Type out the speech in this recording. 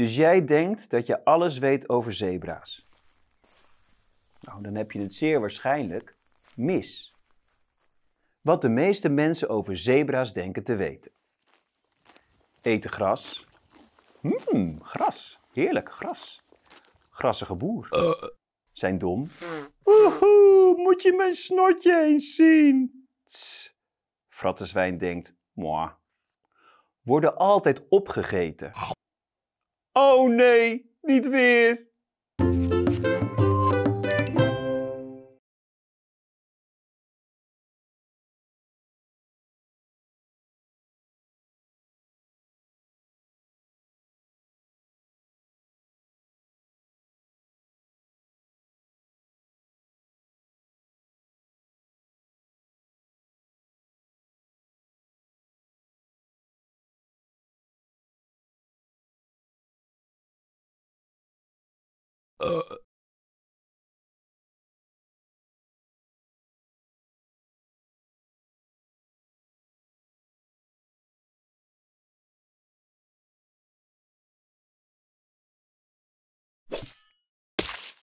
Dus jij denkt dat je alles weet over zebra's. Nou, dan heb je het zeer waarschijnlijk mis. Wat de meeste mensen over zebra's denken te weten. Eten gras. Hmm, gras. Heerlijk, gras. Grassige boer. Zijn dom. Oehoe, moet je mijn snotje eens zien? Tss. Frattenzwijn denkt, moi. Worden altijd opgegeten. Oh nee, niet weer. uh,